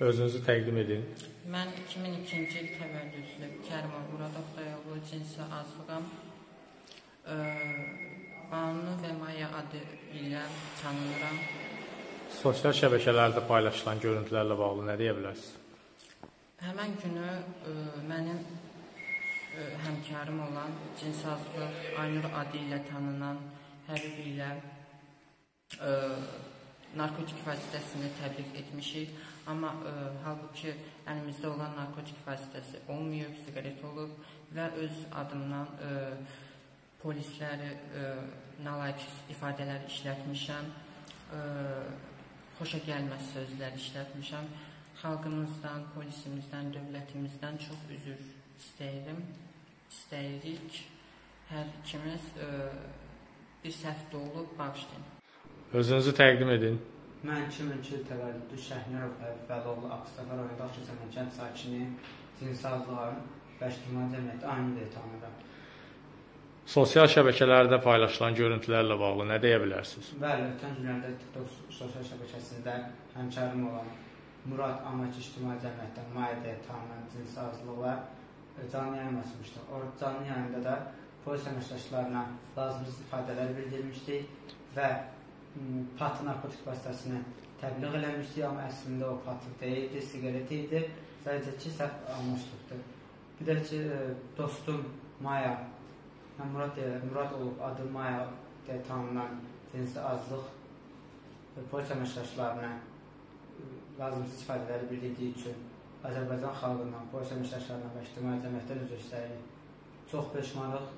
Özünüzü təqdim edin. Mən 2002-ci il təvəllüdlü Kərimov Murad Oqtayoğlu cinsi azlığam. Ə, Banu və Maya adı ilə tanınıram. Sosial şəbəkələrdə paylaşılan görüntülərlə bağlı nə deyə bilərsiniz? Həmən günü ə, mənim ə, həmkarım olan cinsi azlıq Aynur adı ilə tanınan Həbib ilə ə, narkotik vasitəsini təbliğ etmişik. Amma ə, halbuki əlimizdə olan narkotik vasitəsi olmayıb, siqaret olub və öz adımdan ə, polisləri ə, nalayiq ifadələr işlətmişəm. Ə, xoşa gəlməz sözlər işlətmişəm. Xalqımızdan, polisimizdən, dövlətimizdən çox üzr istəyirəm. İstəyirik. Hər ikimiz ə, bir səhv olub bağışlayın. Özünüzü təqdim edin. Mən 2002 il təvəllüdlü Şəhniyarov Həbib Vəloğlu Ağstafa rayonunda Daşkəsən kənd sakini, cinsi azlıqların və ictimai cəmiyyətdə aynı deyə tanınıram. Sosial şəbəkələrdə paylaşılan görüntülərlə bağlı nə deyə bilərsiniz? Bəli, ötən günlərdə TikTok sosial şəbəkəsində həmkarım olan Murad Amaç ictimai cəmiyyətdən Maya deyə tanınan cinsi azlıqlar e, canlı yayın açmışdı. O canlı yayında da polis əməkdaşlarına lazımsız ifadələr bildirmişdik və patı narkotik vasitəsini təbliğ eləmişdik, amma əslində o patı deyildi, siqaret idi. Sadəcə ki, səhv anlaşılıbdır. Bir də ki, dostum Maya, mən Murad deyə, Murad olub adı Maya deyə tanınan cinsi azlıq polis əməkdaşlarına lazımsız ifadələri bildirdiyi üçün Azərbaycan xalqından, polis əməkdaşlarına və ictimai cəmiyyətdən üzr istəyirik. Çox peşmanlıq